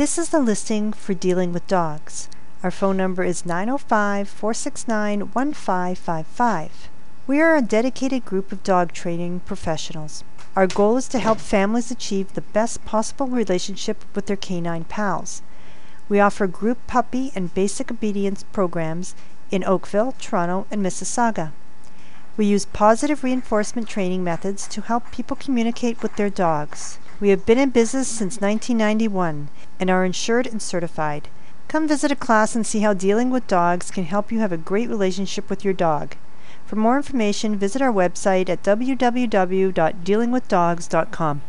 This is the listing for dealing with dogs. Our phone number is 905 469 1555. We are a dedicated group of dog training professionals. Our goal is to help families achieve the best possible relationship with their canine pals. We offer group puppy and basic obedience programs in Oakville, Toronto, and Mississauga. We use positive reinforcement training methods to help people communicate with their dogs. We have been in business since 1991 and are insured and certified. Come visit a class and see how dealing with dogs can help you have a great relationship with your dog. For more information, visit our website at www.dealingwithdogs.com.